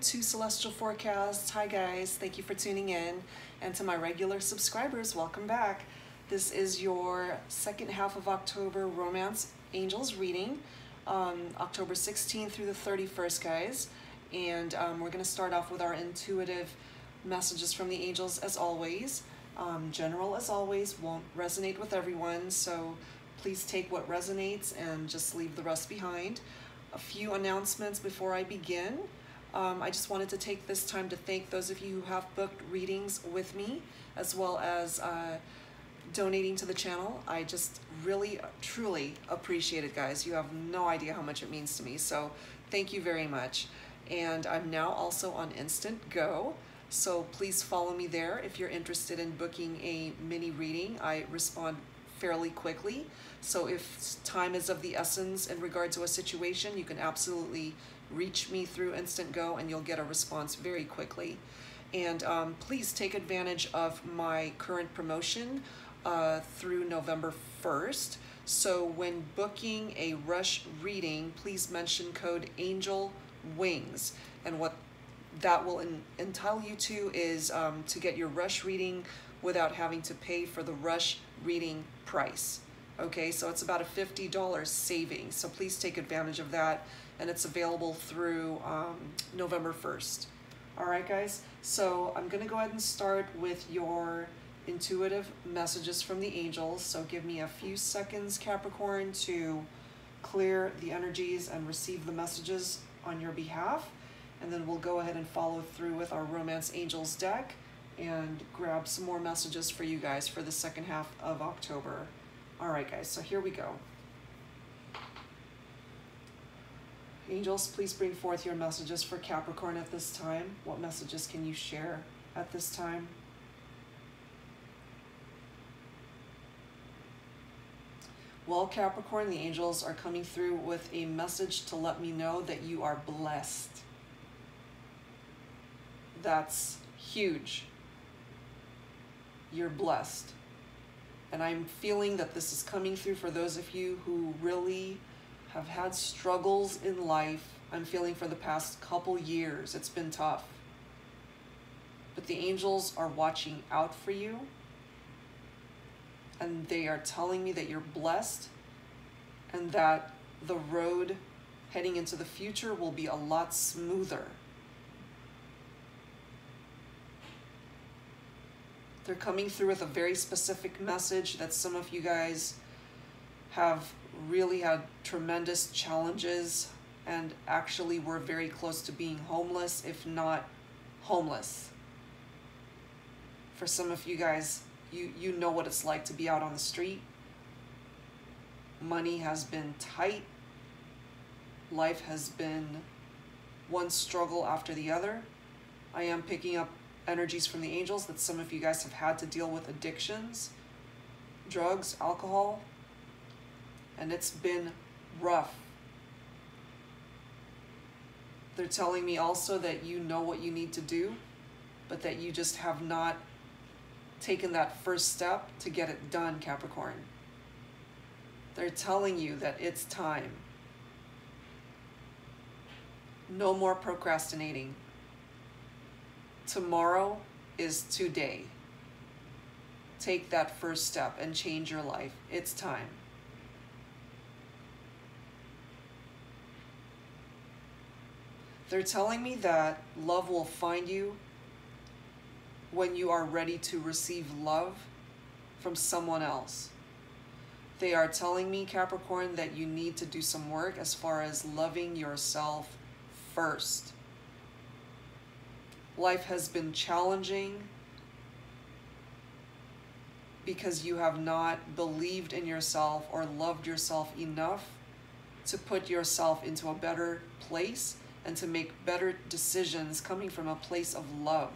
to Celestial Forecasts, hi guys, thank you for tuning in. And to my regular subscribers, welcome back. This is your second half of October Romance Angels reading, um, October 16th through the 31st, guys. And um, we're to start off with our intuitive messages from the angels as always. Um, general as always, won't resonate with everyone, so please take what resonates and just leave the rest behind. A few announcements before I begin. Um, I just wanted to take this time to thank those of you who have booked readings with me, as well as uh, donating to the channel. I just really, truly appreciate it, guys. You have no idea how much it means to me, so thank you very much. And I'm now also on InstantGo. So please follow me there if you're interested in booking a mini reading. I respond fairly quickly. So if time is of the essence in regard to a situation, you can absolutely reach me through InstantGo and you'll get a response very quickly. And um, please take advantage of my current promotion uh, through November 1st. So when booking a rush reading, please mention code ANGEL WINGS. And what that will en entitle you to is um, to get your rush reading without having to pay for the rush reading price. Okay, so it's about a $50 saving. So please take advantage of that. And it's available through um, November 1st. All right, guys. So I'm going to go ahead and start with your intuitive messages from the angels. So give me a few seconds, Capricorn, to clear the energies and receive the messages on your behalf and then we'll go ahead and follow through with our Romance Angels deck and grab some more messages for you guys for the second half of October. All right, guys, so here we go. Angels, please bring forth your messages for Capricorn at this time. What messages can you share at this time? Well, Capricorn, the angels are coming through with a message to let me know that you are blessed that's huge. You're blessed. And I'm feeling that this is coming through for those of you who really have had struggles in life. I'm feeling for the past couple years, it's been tough. But the angels are watching out for you. And they are telling me that you're blessed and that the road heading into the future will be a lot smoother. They're coming through with a very specific message that some of you guys have really had tremendous challenges and actually were very close to being homeless, if not homeless. For some of you guys, you, you know what it's like to be out on the street. Money has been tight. Life has been one struggle after the other. I am picking up energies from the angels that some of you guys have had to deal with addictions, drugs, alcohol, and it's been rough. They're telling me also that you know what you need to do, but that you just have not taken that first step to get it done, Capricorn. They're telling you that it's time. No more procrastinating. Tomorrow is today. Take that first step and change your life. It's time. They're telling me that love will find you when you are ready to receive love from someone else. They are telling me, Capricorn, that you need to do some work as far as loving yourself first. Life has been challenging because you have not believed in yourself or loved yourself enough to put yourself into a better place and to make better decisions coming from a place of love.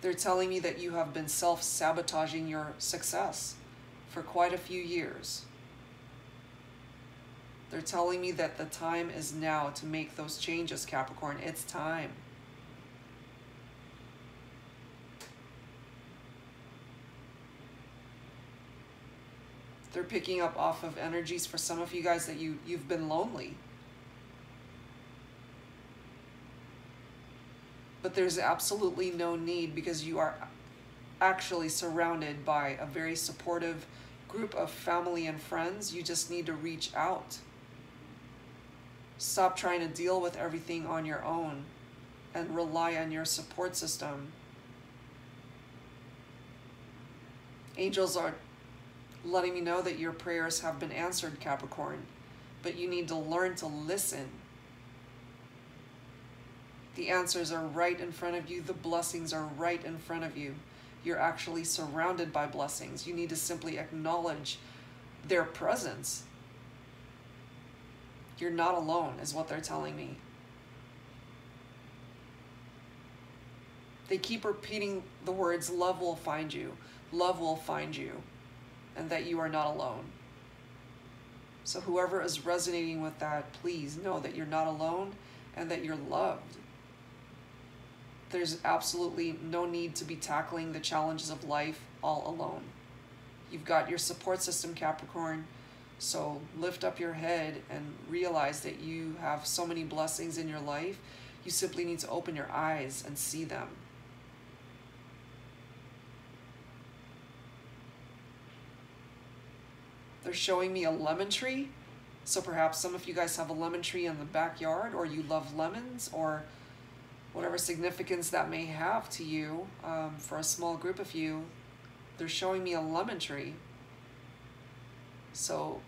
They're telling me that you have been self-sabotaging your success for quite a few years. They're telling me that the time is now to make those changes, Capricorn. It's time. they're picking up off of energies for some of you guys that you you've been lonely but there's absolutely no need because you are actually surrounded by a very supportive group of family and friends. You just need to reach out. Stop trying to deal with everything on your own and rely on your support system. Angels are letting me know that your prayers have been answered, Capricorn, but you need to learn to listen. The answers are right in front of you, the blessings are right in front of you. You're actually surrounded by blessings. You need to simply acknowledge their presence. You're not alone, is what they're telling me. They keep repeating the words, love will find you, love will find you, and that you are not alone. So, whoever is resonating with that, please know that you're not alone and that you're loved. There's absolutely no need to be tackling the challenges of life all alone. You've got your support system, Capricorn. So lift up your head and realize that you have so many blessings in your life. You simply need to open your eyes and see them. They're showing me a lemon tree. So perhaps some of you guys have a lemon tree in the backyard or you love lemons or whatever significance that may have to you um, for a small group of you. They're showing me a lemon tree. So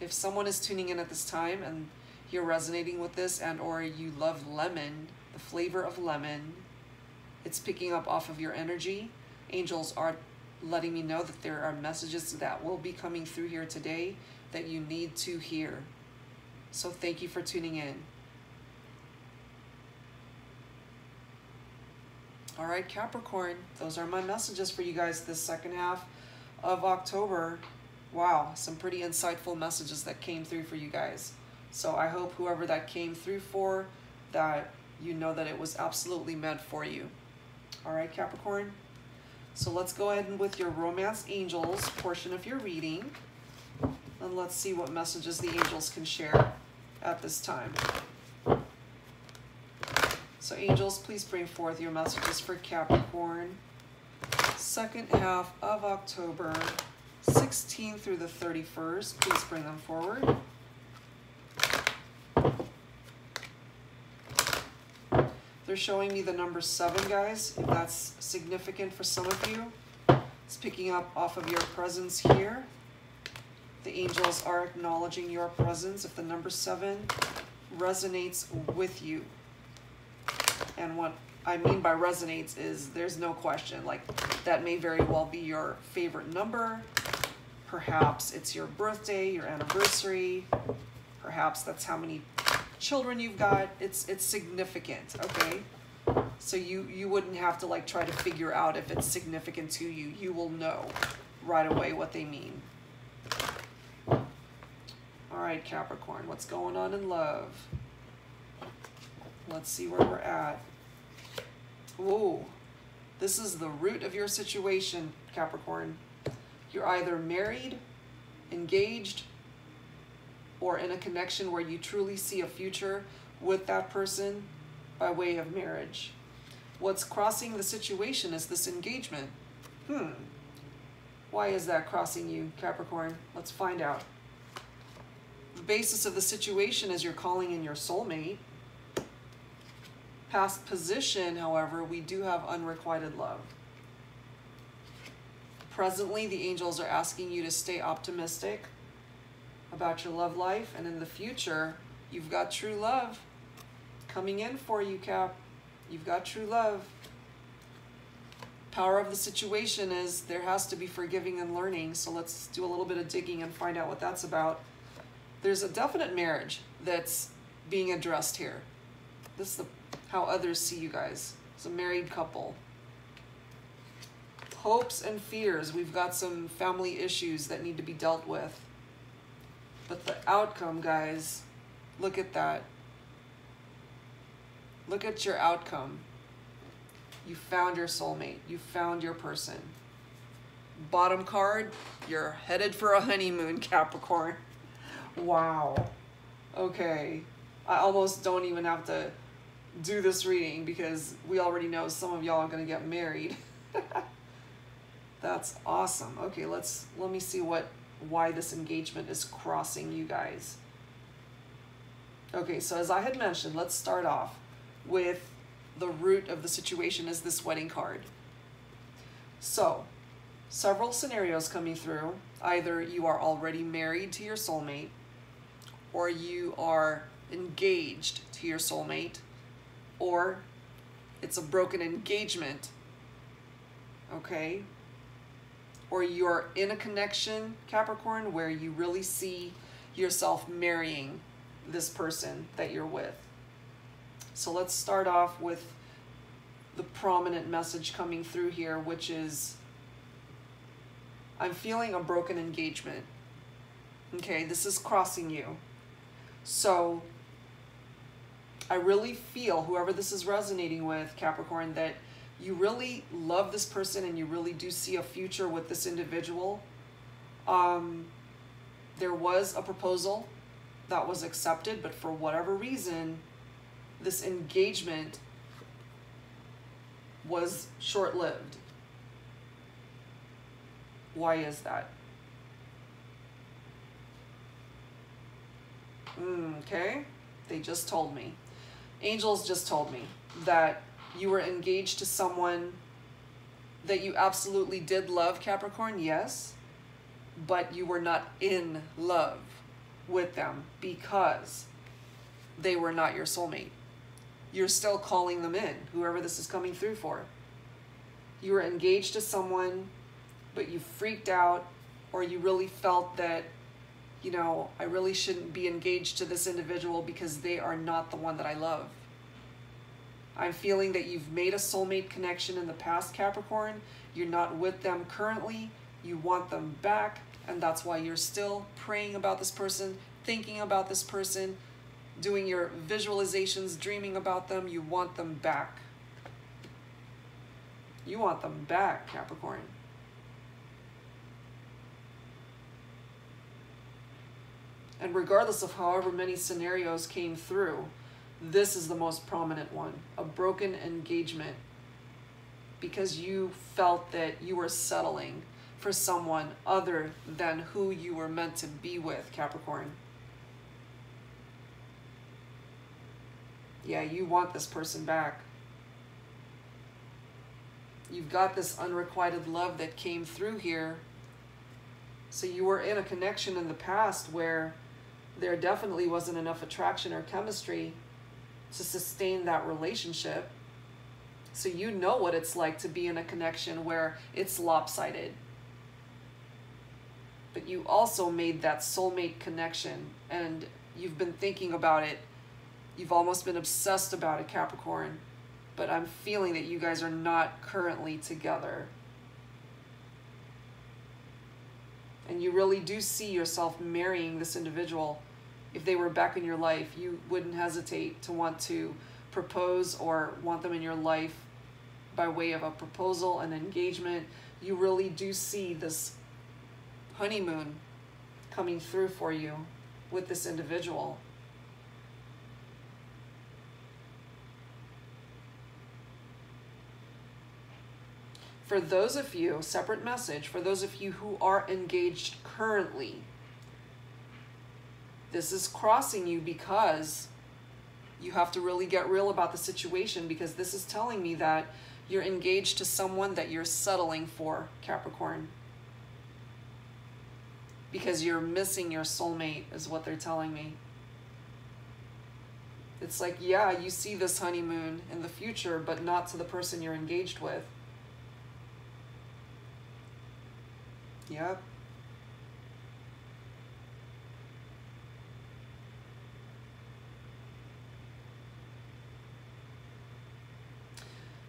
if someone is tuning in at this time and you're resonating with this and or you love lemon, the flavor of lemon, it's picking up off of your energy. Angels are letting me know that there are messages that will be coming through here today that you need to hear. So thank you for tuning in. All right, Capricorn, those are my messages for you guys this second half of October. Wow, some pretty insightful messages that came through for you guys. So I hope whoever that came through for, that you know that it was absolutely meant for you. All right, Capricorn? So let's go ahead and with your Romance Angels portion of your reading. And let's see what messages the angels can share at this time. So angels, please bring forth your messages for Capricorn. Second half of October, 16th through the 31st. Please bring them forward. They're showing me the number seven, guys, if that's significant for some of you. It's picking up off of your presence here. The angels are acknowledging your presence if the number seven resonates with you. And what I mean by resonates is there's no question. Like that may very well be your favorite number. Perhaps it's your birthday, your anniversary. Perhaps that's how many children you've got. It's it's significant, okay? So you you wouldn't have to like try to figure out if it's significant to you. You will know right away what they mean. All right, Capricorn, what's going on in love? Let's see where we're at. Whoa, this is the root of your situation, Capricorn. You're either married, engaged, or in a connection where you truly see a future with that person by way of marriage. What's crossing the situation is this engagement. Hmm. Why is that crossing you, Capricorn? Let's find out. The basis of the situation is you're calling in your soulmate. Past position, however, we do have unrequited love. Presently, the angels are asking you to stay optimistic about your love life. And in the future, you've got true love coming in for you, Cap. You've got true love. Power of the situation is there has to be forgiving and learning. So let's do a little bit of digging and find out what that's about. There's a definite marriage that's being addressed here. This is the, how others see you guys. It's a married couple. Hopes and fears. We've got some family issues that need to be dealt with. But the outcome, guys, look at that. Look at your outcome. You found your soulmate. You found your person. Bottom card, you're headed for a honeymoon, Capricorn. Wow. Okay. I almost don't even have to do this reading because we already know some of y'all are going to get married. That's awesome. Okay, let's let me see what why this engagement is crossing you guys. Okay, so as I had mentioned, let's start off with the root of the situation is this wedding card. So, several scenarios coming through. Either you are already married to your soulmate, or you are engaged to your soulmate, or it's a broken engagement, okay? Or you're in a connection, Capricorn, where you really see yourself marrying this person that you're with. So let's start off with the prominent message coming through here, which is I'm feeling a broken engagement. Okay, this is crossing you. So I really feel, whoever this is resonating with, Capricorn, that you really love this person and you really do see a future with this individual. Um, there was a proposal that was accepted, but for whatever reason, this engagement was short lived. Why is that? Mm, okay, they just told me. Angels just told me that you were engaged to someone that you absolutely did love, Capricorn, yes, but you were not in love with them because they were not your soulmate. You're still calling them in, whoever this is coming through for. You were engaged to someone, but you freaked out, or you really felt that, you know, I really shouldn't be engaged to this individual because they are not the one that I love. I'm feeling that you've made a soulmate connection in the past, Capricorn. You're not with them currently. You want them back, and that's why you're still praying about this person, thinking about this person, doing your visualizations, dreaming about them. You want them back. You want them back, Capricorn. And regardless of however many scenarios came through, this is the most prominent one a broken engagement because you felt that you were settling for someone other than who you were meant to be with, Capricorn. Yeah, you want this person back. You've got this unrequited love that came through here. So you were in a connection in the past where there definitely wasn't enough attraction or chemistry to sustain that relationship. So you know what it's like to be in a connection where it's lopsided. But you also made that soulmate connection and you've been thinking about it. You've almost been obsessed about it, Capricorn. But I'm feeling that you guys are not currently together. And you really do see yourself marrying this individual if they were back in your life, you wouldn't hesitate to want to propose or want them in your life by way of a proposal, an engagement. You really do see this honeymoon coming through for you with this individual. For those of you, separate message, for those of you who are engaged currently, this is crossing you because you have to really get real about the situation because this is telling me that you're engaged to someone that you're settling for, Capricorn. Because you're missing your soulmate, is what they're telling me. It's like, yeah, you see this honeymoon in the future, but not to the person you're engaged with. Yep.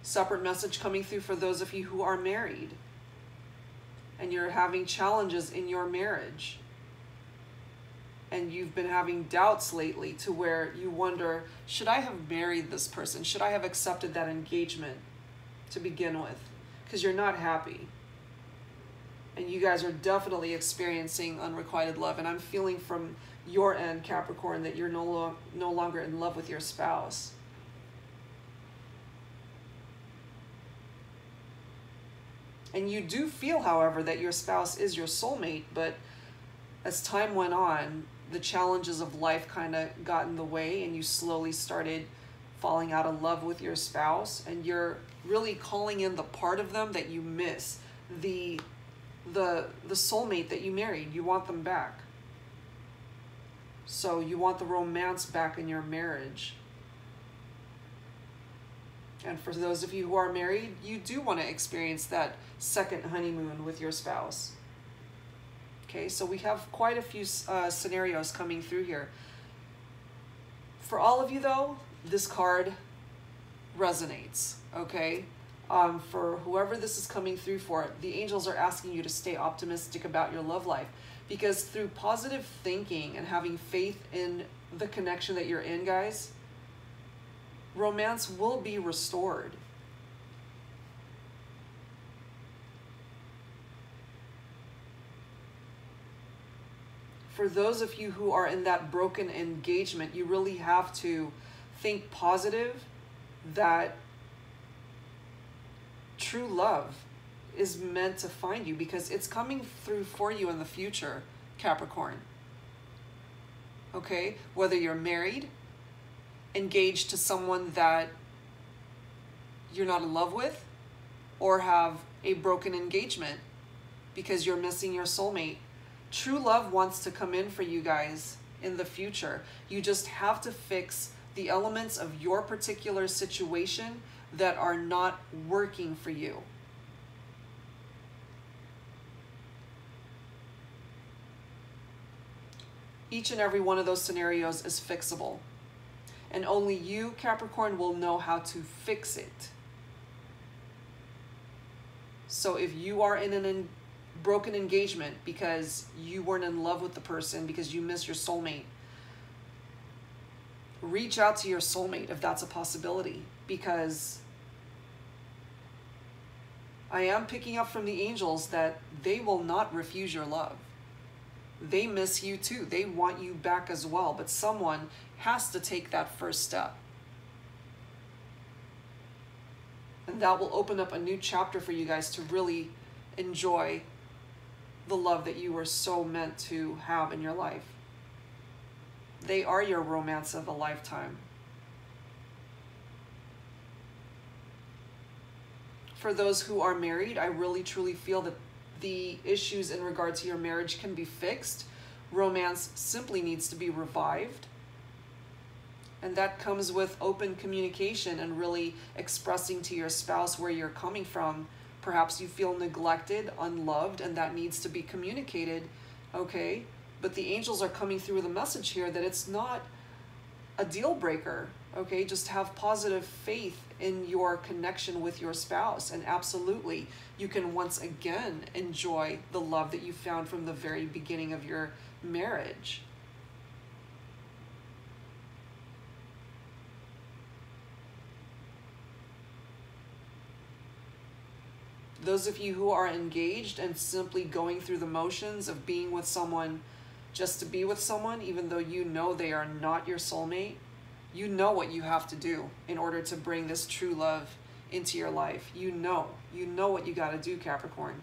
separate message coming through for those of you who are married and you're having challenges in your marriage and you've been having doubts lately to where you wonder should I have married this person? Should I have accepted that engagement to begin with? Because you're not happy and you guys are definitely experiencing unrequited love and i'm feeling from your end capricorn that you're no, lo- no longer in love with your spouse. And you do feel however that your spouse is your soulmate but as time went on the challenges of life kind of got in the way and you slowly started falling out of love with your spouse and you're really calling in the part of them that you miss the the the soulmate that you married. You want them back. So you want the romance back in your marriage. And for those of you who are married, you do want to experience that second honeymoon with your spouse. Okay, so we have quite a few uh, scenarios coming through here. For all of you, though, this card resonates, okay? Um, for whoever this is coming through for, the angels are asking you to stay optimistic about your love life because through positive thinking and having faith in the connection that you're in, guys, romance will be restored. For those of you who are in that broken engagement, you really have to think positive that true love is meant to find you because it's coming through for you in the future, Capricorn. Okay? Whether you're married, engaged to someone that you're not in love with, or have a broken engagement because you're missing your soulmate. True love wants to come in for you guys in the future. You just have to fix the elements of your particular situation that are not working for you. Each and every one of those scenarios is fixable. And only you, Capricorn, will know how to fix it. So if you are in an in broken engagement because you weren't in love with the person, because you miss your soulmate, reach out to your soulmate if that's a possibility because I am picking up from the angels that they will not refuse your love they miss you too. They want you back as well, but someone has to take that first step. And that will open up a new chapter for you guys to really enjoy the love that you were so meant to have in your life. They are your romance of a lifetime. For those who are married, I really truly feel that the issues in regard to your marriage can be fixed. Romance simply needs to be revived. And that comes with open communication and really expressing to your spouse where you're coming from. Perhaps you feel neglected, unloved, and that needs to be communicated, okay? But the angels are coming through with a message here that it's not a deal breaker, okay? Just have positive faith in your connection with your spouse. And absolutely, you can once again enjoy the love that you found from the very beginning of your marriage. Those of you who are engaged and simply going through the motions of being with someone just to be with someone, even though you know they are not your soulmate, you know what you have to do in order to bring this true love into your life. You know, you know what you got to do, Capricorn.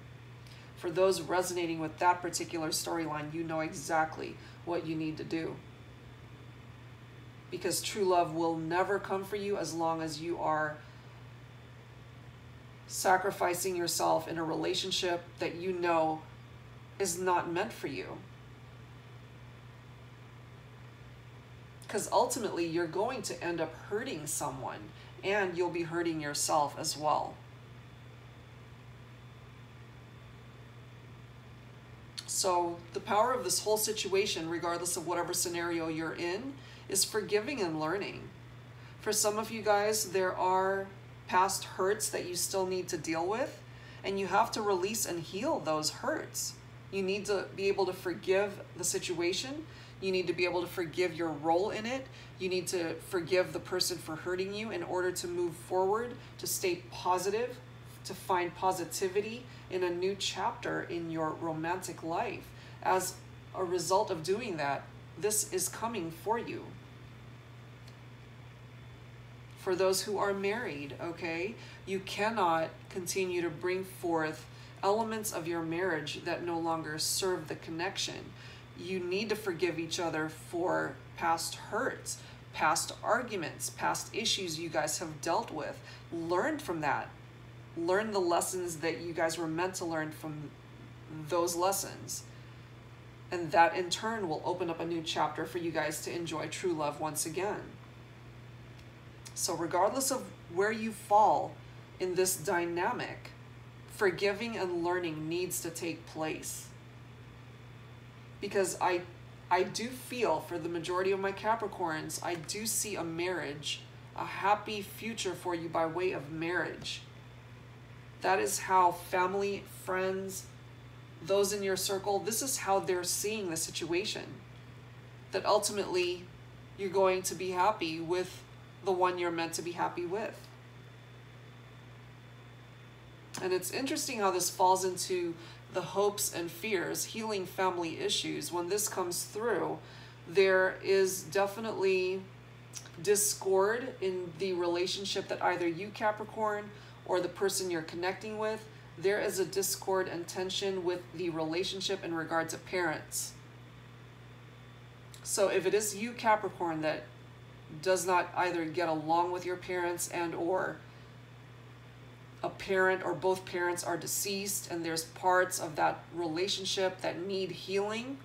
For those resonating with that particular storyline, you know exactly what you need to do. Because true love will never come for you as long as you are sacrificing yourself in a relationship that you know is not meant for you. Because ultimately you're going to end up hurting someone and you'll be hurting yourself as well. So, the power of this whole situation, regardless of whatever scenario you're in, is forgiving and learning. For some of you guys, there are past hurts that you still need to deal with, and you have to release and heal those hurts. You need to be able to forgive the situation you need to be able to forgive your role in it. You need to forgive the person for hurting you in order to move forward, to stay positive, to find positivity in a new chapter in your romantic life. As a result of doing that, this is coming for you. For those who are married, okay, you cannot continue to bring forth elements of your marriage that no longer serve the connection. You need to forgive each other for past hurts, past arguments, past issues you guys have dealt with. Learn from that. Learn the lessons that you guys were meant to learn from those lessons. And that in turn will open up a new chapter for you guys to enjoy true love once again. So, regardless of where you fall in this dynamic, forgiving and learning needs to take place. Because I I do feel for the majority of my Capricorns, I do see a marriage, a happy future for you by way of marriage. That is how family, friends, those in your circle, this is how they're seeing the situation. That ultimately you're going to be happy with the one you're meant to be happy with. And it's interesting how this falls into the hopes and fears, healing family issues. When this comes through, there is definitely discord in the relationship that either you, Capricorn, or the person you're connecting with, there is a discord and tension with the relationship in regard to parents. So if it is you, Capricorn, that does not either get along with your parents and or a parent or both parents are deceased and there's parts of that relationship that need healing,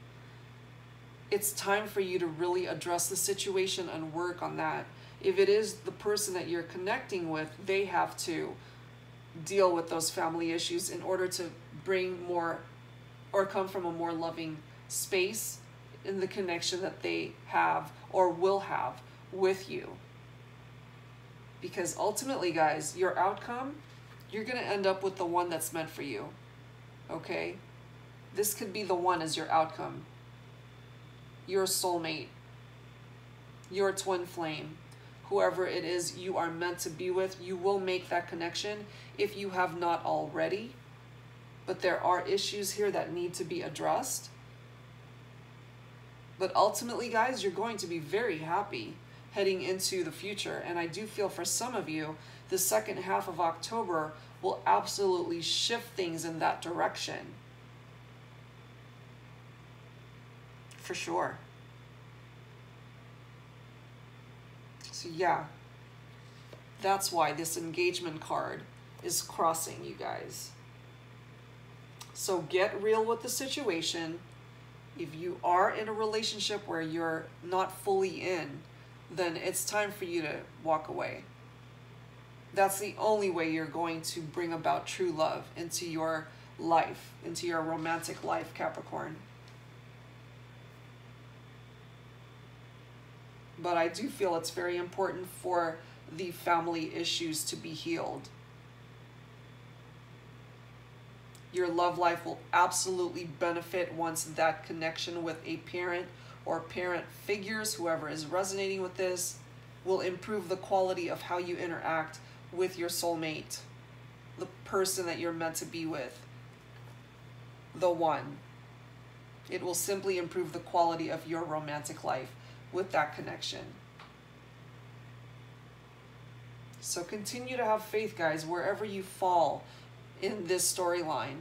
it's time for you to really address the situation and work on that. If it is the person that you're connecting with, they have to deal with those family issues in order to bring more or come from a more loving space in the connection that they have or will have with you. Because ultimately, guys, your outcome you're going to end up with the one that's meant for you. Okay? This could be the one as your outcome. Your soulmate, your twin flame, whoever it is you are meant to be with, you will make that connection if you have not already. But there are issues here that need to be addressed. But ultimately, guys, you're going to be very happy heading into the future. And I do feel for some of you, the second half of October will absolutely shift things in that direction. For sure. So, yeah, that's why this engagement card is crossing you guys. So, get real with the situation. If you are in a relationship where you're not fully in, then it's time for you to walk away. That's the only way you're going to bring about true love into your life, into your romantic life, Capricorn. But I do feel it's very important for the family issues to be healed. Your love life will absolutely benefit once that connection with a parent or parent figures, whoever is resonating with this, will improve the quality of how you interact with your soulmate, the person that you're meant to be with, the one. It will simply improve the quality of your romantic life with that connection. So continue to have faith, guys, wherever you fall in this storyline.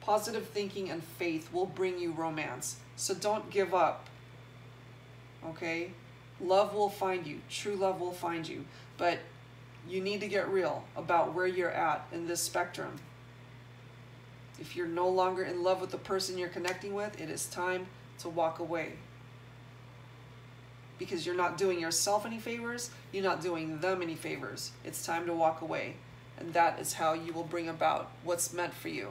Positive thinking and faith will bring you romance. So don't give up. Okay? Love will find you. True love will find you. But you need to get real about where you're at in this spectrum. If you're no longer in love with the person you're connecting with, it is time to walk away. Because you're not doing yourself any favors, you're not doing them any favors. It's time to walk away. And that is how you will bring about what's meant for you.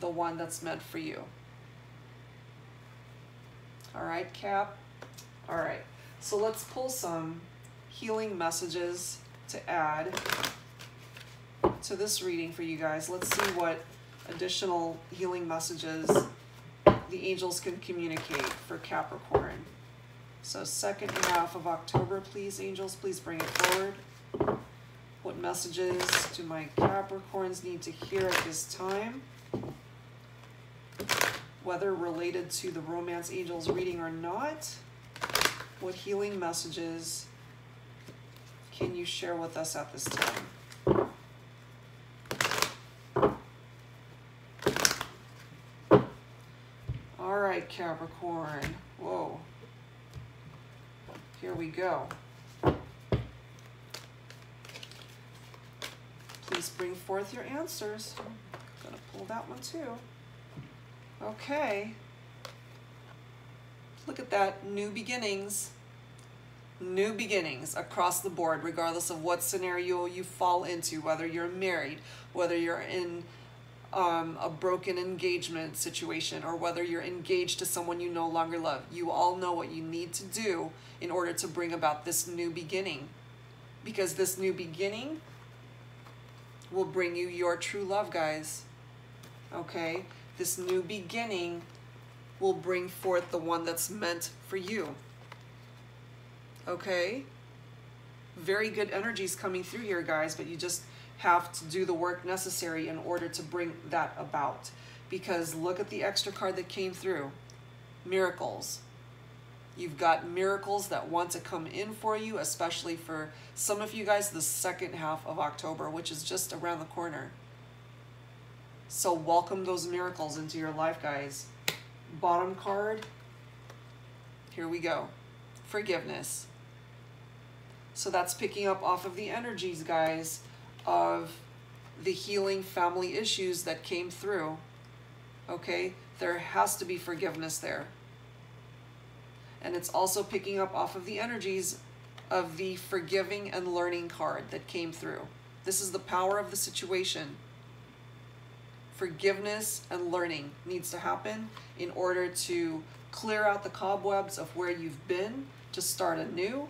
The one that's meant for you. All right, Cap? All right, so let's pull some healing messages to add to this reading for you guys. Let's see what additional healing messages the angels can communicate for Capricorn. So second half of October, please, angels, please bring it forward. What messages do my Capricorns need to hear at this time? Whether related to the Romance Angels reading or not, what healing messages can you share with us at this time? All right, Capricorn. Whoa. Here we go. Please bring forth your answers. I'm going to pull that one too. Okay. Look at that. New beginnings. New beginnings across the board, regardless of what scenario you fall into, whether you're married, whether you're in um, a broken engagement situation, or whether you're engaged to someone you no longer love. You all know what you need to do in order to bring about this new beginning. Because this new beginning will bring you your true love, guys. Okay? This new beginning will bring forth the one that's meant for you. Okay? Very good energies coming through here, guys, but you just have to do the work necessary in order to bring that about. Because look at the extra card that came through miracles. You've got miracles that want to come in for you, especially for some of you guys, the second half of October, which is just around the corner. So welcome those miracles into your life, guys. Bottom card, here we go. Forgiveness. So that's picking up off of the energies, guys, of the healing family issues that came through. Okay? There has to be forgiveness there and it's also picking up off of the energies of the forgiving and learning card that came through. This is the power of the situation. Forgiveness and learning needs to happen in order to clear out the cobwebs of where you've been to start anew.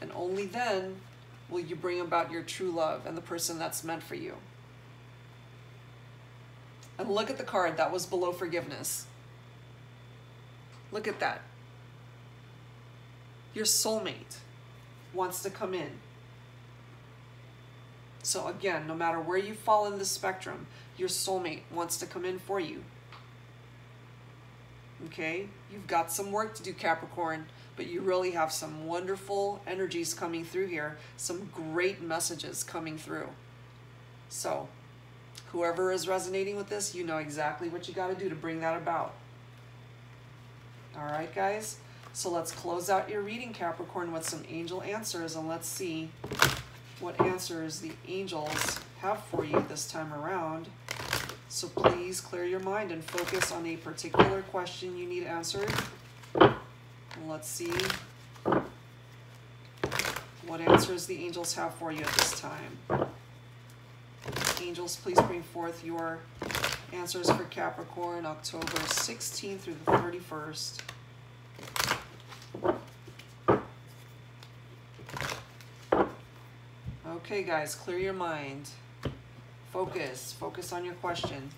And only then will you bring about your true love and the person that's meant for you. And look at the card that was below forgiveness. Look at that your soulmate wants to come in. So again, no matter where you fall in the spectrum, your soulmate wants to come in for you. Okay? You've got some work to do, Capricorn, but you really have some wonderful energies coming through here, some great messages coming through. So, whoever is resonating with this, you know exactly what you got to do to bring that about. All right, guys? So let's close out your reading, Capricorn, with some angel answers, and let's see what answers the angels have for you this time around. So please clear your mind and focus on a particular question you need answered. Let's see what answers the angels have for you at this time. Angels, please bring forth your answers for Capricorn, October 16th through the 31st. Okay, guys, clear your mind. Focus. Focus on your question.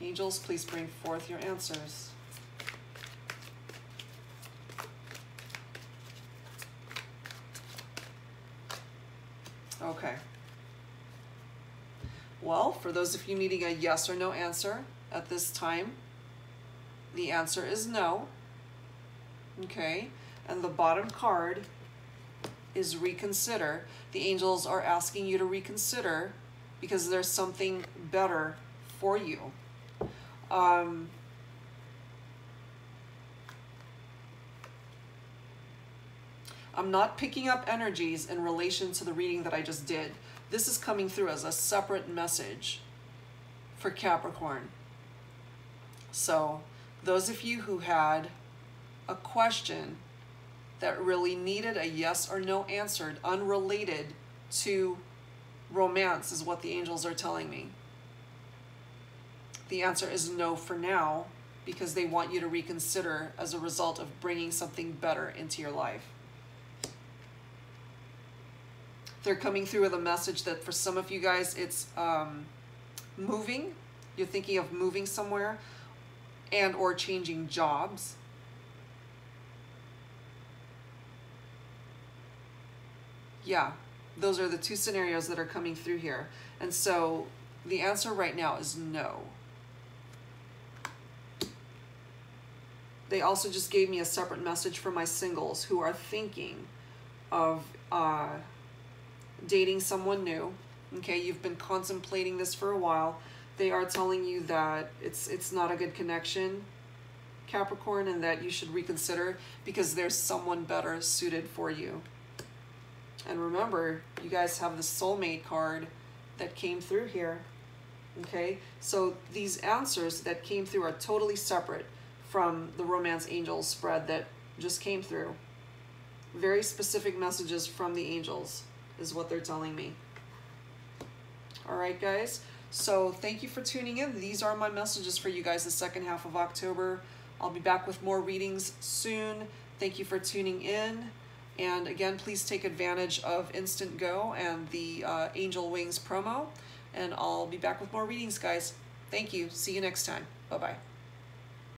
Angels, please bring forth your answers. Okay. Well, for those of you needing a yes or no answer at this time, the answer is no. Okay, and the bottom card is reconsider. The angels are asking you to reconsider because there's something better for you. Um, I'm not picking up energies in relation to the reading that I just did. This is coming through as a separate message for Capricorn. So those of you who had a question that really needed a yes or no answered, unrelated to romance, is what the angels are telling me. The answer is no for now because they want you to reconsider as a result of bringing something better into your life. They're coming through with a message that for some of you guys, it's um, moving. You're thinking of moving somewhere and or changing jobs Yeah, those are the two scenarios that are coming through here. And so the answer right now is no. They also just gave me a separate message for my singles who are thinking of uh, dating someone new. Okay, you've been contemplating this for a while. they are telling you that it's it's not a good connection, Capricorn, and that you should reconsider because there's someone better suited for you. And remember, you guys have the soulmate card that came through here. Okay, so these answers that came through are totally separate from the romance angels spread that just came through. Very specific messages from the angels is what they're telling me. All right, guys. So thank you for tuning in. These are my messages for you guys the second half of October. I'll be back with more readings soon. Thank you for tuning in. And again, please take advantage of InstantGo and the uh, Angel Wings promo. And I'll be back with more readings, guys. Thank you. See you next time. Bye-bye.